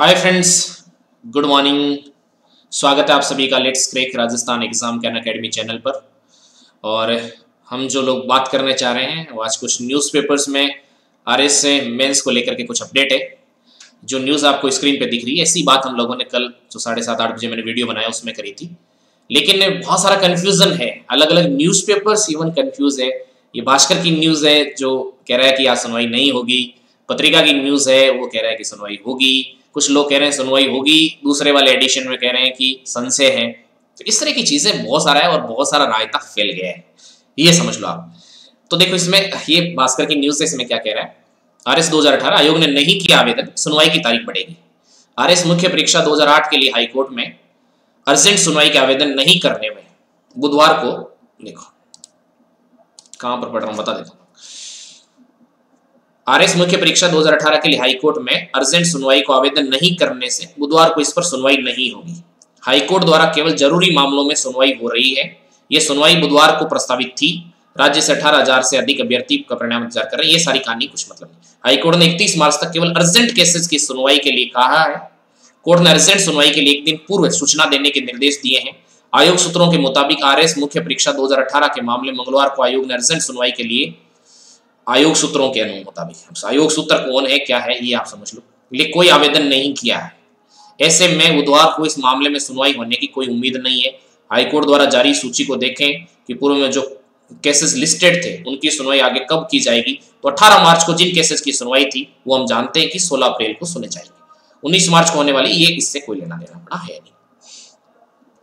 Hi friends good morning स्वागत है आप सभी का लेट्स क्रेक राजस्थान एग्ज़ाम कैन अकेडमी चैनल पर। और हम जो लोग बात करने चाह रहे हैं, वो आज कुछ न्यूज़पेपर्स में आर एस से मेंस को लेकर के कुछ अपडेट है। जो न्यूज़ आपको स्क्रीन पे दिख रही है, ऐसी बात हम लोगों ने कल जो साढ़े सात आठ बजे मैंने वीडियो बनाया, उसमें करी थी। लेकिन बहुत सारा कन्फ्यूज़न है। अलग अलग न्यूज़पेपर्स इवन कन्फ्यूज़ है। ये भास्कर की न्यूज़ है, जो कह रहा है कि आज सुनवाई नहीं होगी। पत्रिका की न्यूज़ है, वो कह रहा है कि सुनवाई होगी। कुछ लोग कह रहे हैं सुनवाई होगी, दूसरे वाले एडिशन में कह रहे हैं कि संशय है। तो इस तरह की चीज़ें बहुत सारा है और बहुत सारा रायता फैल गया है। ये समझ लो आप। तो देखो इसमें, ये भास्कर की न्यूज़ इसमें क्या कह रहा है? आर एस दो आयोग ने नहीं किया आवेदन, सुनवाई की तारीख बढ़ेगी। आर मुख्य परीक्षा 2008 के लिए हाईकोर्ट में अर्जेंट सुनवाई के आवेदन नहीं करने में। बुधवार को, देखो, कहाँ पर पढ़ रहा हूँ बता देता हूँ। आरएस मुख्य परीक्षा 2018 के लिए हाईकोर्ट में अर्जेंट सुनवाई को आवेदन नहीं करने से बुधवार को इस पर सुनवाई नहीं होगी। हाईकोर्ट द्वारा केवल ज़रूरी मामलों में सुनवाई हो रही है। यह सुनवाई बुधवार को प्रस्तावित थी। राज्य से अठारह हज़ार से अधिक अभ्यर्थी का परिणाम इंतज़ार कर रहे हैं। ये सारी कहानी कुछ मतलब नहीं। हाईकोर्ट ने इकतीस मार्च तक केवल अर्जेंट केसेस की सुनवाई के लिए कहा है। कोर्ट ने अर्जेंट सुनवाई के लिए एक दिन पूर्व सूचना देने के निर्देश दिए हैं। आयोग सूत्रों के मुताबिक आरएस मुख्य परीक्षा 2018 के मामले मंगलवार को आयोग ने अर्जेंट सुनवाई के लिए आयोग सूत्रों के मुताबिक आयोग सूत्र कौन है? क्या है? ये आप समझ लो। लेकिन कोई आवेदन नहीं किया है। ऐसे में बुधवार को इस मामले में सुनवाई होने की कोई उम्मीद नहीं है। हाईकोर्ट द्वारा जारी सूची को देखें कि पूर्व में जो केसेस लिस्टेड थे, उनकी सुनवाई आगे कब की जाएगी? तो 18 मार्च को जिन केसेस की सुनवाई थी, वो हम जानते हैं कि 16 अप्रैल को सुने जाएँगे। 19 मार्च को होने वाली ये इससे कोई लेना देना पड़ा है नहीं।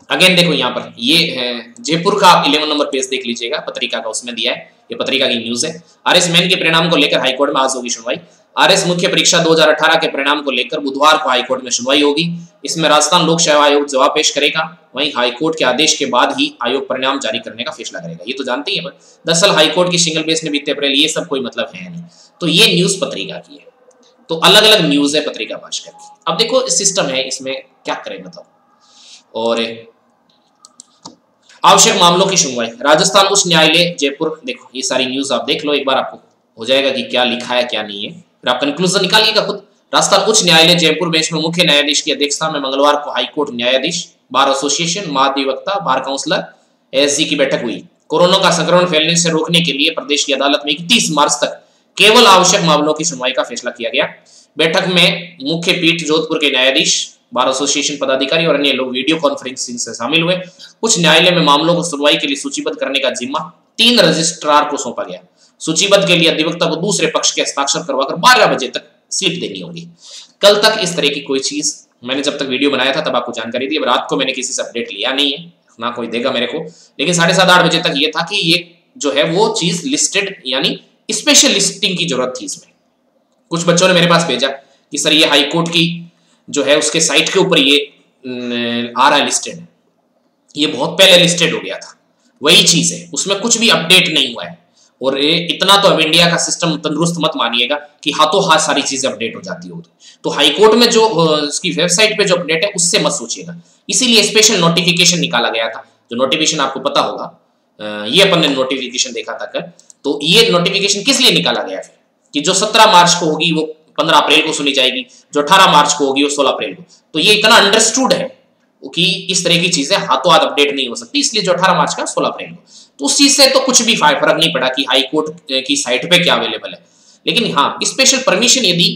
अगेन देखो यहाँ पर, ये जयपुर का आप इलेवन नंबर पेज देख लीजिएगा, पत्रिका का उसमें दिया है। ये पत्रिका की न्यूज़ है। आरएस मेन के परिणाम को लेकर हाईकोर्ट में आज होगी सुनवाई। आरएस मुख्य परीक्षा 2018 के परिणाम को लेकर बुधवार को हाईकोर्ट में सुनवाई होगी। इसमें राजस्थान लोक सेवा आयोग जवाब पेश करेगा। वहीं हाईकोर्ट के आदेश के बाद ही आयोग परिणाम जारी करने का फैसला करेगा। ये तो जानते ही है दरअसल हाईकोर्ट की सिंगल बेस ने बीते अप्रैल ये सब कोई मतलब है नहीं। तो ये न्यूज़ पत्रिका की है। तो अलग अलग न्यूज़ है पत्रिका भाषकर की। अब देखो सिस्टम है, इसमें क्या करें मतलब और आवश्यक मामलों की सुनवाई। राजस्थान उच्च न्यायालय, जयपुर। देखो, ये सारी न्यूज़ आप देख लो, एक बार आपको हो जाएगा कि क्या लिखा है, क्या नहीं है। फिर आप कंक्लूजन निकालिएगा खुद। राजस्थान उच्च न्यायालय, जयपुर बेंच में मुख्य न्यायाधीश की अध्यक्षता में मंगलवार को हाईकोर्ट न्यायाधीश, बार एसोसिएशन महाधिवक्ता, बार काउंसलर एस की बैठक हुई। कोरोना का संक्रमण फैलने से रोकने के लिए प्रदेश की अदालत में इकतीस मार्च तक केवल आवश्यक मामलों की सुनवाई का फैसला किया गया। बैठक में मुख्य पीठ जोधपुर के न्यायाधीश बार एसोसिएशन पदाधिकारी और अन्य लोग वीडियो कॉन्फ्रेंसिंग से शामिल हुए। उच्च न्यायालय में मामलों को सुनवाई के लिए सूचीबद्ध करने का जिम्मा तीन रजिस्ट्रार को सौंपा गया। सूचीबद्ध के लिए अधिवक्ता को दूसरे पक्ष के हस्ताक्षर करवाकर बारह बजे तक स्लिप देनी होगी। कल तक इस तरह की कोई चीज़ मैंने जब तक वीडियो बनाया था, तब आपको जानकारी दी। अब रात को मैंने किसी से अपडेट लिया नहीं है। ना कोई देगा मेरे को। लेकिन साढ़े सात, आठ बजे तक ये था कि ये जो है वो चीज़ लिस्टेड यानी स्पेशल लिस्टिंग की ज़रूरत थी इसमें। कुछ बच्चों ने मेरे पास भेजा कि, सर, ये हाईकोर्ट की जो है उसके साइट के ऊपर ये आ रहा लिस्टेड है ये बहुत पहले लिस्टेड हो गया था। वही चीज़ है। उसमें कुछ भी अपडेट नहीं हुआ है। और ये इतना तो अब इंडिया का सिस्टम तंदुरुस्त मत मानिएगा कि हाथों हाथ सारी चीज़ें अपडेट हो जाती होगी। तो हाईकोर्ट में जो उसकी वेबसाइट पे जो अपडेट है, उससे मत सोचिएगा। इसीलिए स्पेशल नोटिफिकेशन निकाला गया था। जो नोटिफिकेशन आपको पता होगा ये अपन ने नोटिफिकेशन देखा था कर तो ये नोटिफिकेशन किस लिए निकाला गया फिर कि जो सत्रह मार्च को होगी, वो पंद्रह अप्रैल को सुनी जाएगी, जो अठारह मार्च को होगी वो सोलह अप्रैल को। तो ये इतना अंडरस्टूड है कि इस तरह की चीज़ें हाथों हाथ अपडेट नहीं हो सकती, इसलिए जो अठारह मार्च का सोलह अप्रैल को। तो उस चीज़ से तो कुछ भी फ़र्क नहीं पड़ा कि हाई कोर्ट की साइट पे क्या अवेलेबल है। लेकिन हाँ स्पेशल परमिशन यदि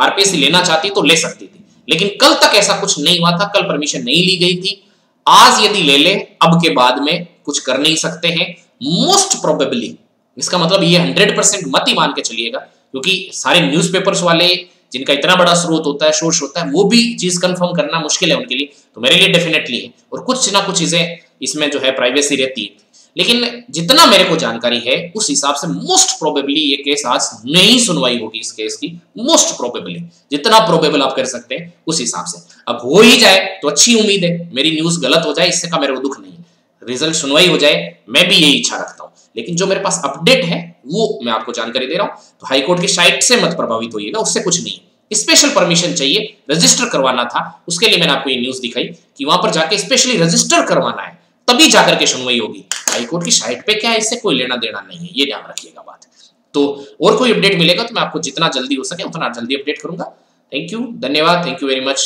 आरपीएससी लेना चाहती तो ले सकती थी। लेकिन कल तक ऐसा कुछ नहीं हुआ था, कल परमिशन नहीं ली गई थी। आज यदि ले ले, अब के बाद में कुछ कर नहीं सकते हैं। मोस्ट प्रोबेबली इसका मतलब ये हंड्रेड परसेंट मत ही मान के चलिएगा क्योंकि सारे न्यूज़पेपर्स वाले जिनका इतना बड़ा स्रोत होता है सोर्स होता है, वो भी चीज़ कंफर्म करना मुश्किल है उनके लिए। तो मेरे लिए डेफिनेटली है। और कुछ ना कुछ चीज़ें इसमें जो है प्राइवेसी रहती है। लेकिन जितना मेरे को जानकारी है, उस हिसाब से मोस्ट प्रोबेबली ये केस आज नहीं सुनवाई होगी इस केस की मोस्ट प्रोबेबली जितना प्रोबेबल आप कर सकते हैं, उस हिसाब से। अब हो ही जाए तो अच्छी उम्मीद है। मेरी न्यूज़ गलत हो जाए, इससे का मेरे को दुख नहीं रिज़ल्ट सुनवाई हो जाए, मैं भी यही इच्छा रखता हूँ। लेकिन जो मेरे पास अपडेट है, वो मैं आपको जानकारी दे रहा हूँ। तो हाईकोर्ट की साइट से मत प्रभावित होइएगा, उससे कुछ नहीं। स्पेशल परमिशन चाहिए रजिस्टर करवाना था, उसके लिए मैंने आपको ये न्यूज़ दिखाई कि वहाँ पर जाके स्पेशली रजिस्टर करवाना है, तभी जाकर के सुनवाई होगी। हाईकोर्ट की साइट पे क्या है इससे कोई लेना देना नहीं है, ये ध्यान रखिएगा बात। तो और कोई अपडेट मिलेगा तो मैं आपको जितना जल्दी हो सके उतना जल्दी अपडेट करूँगा। थैंक यू धन्यवाद थैंक यू वेरी मच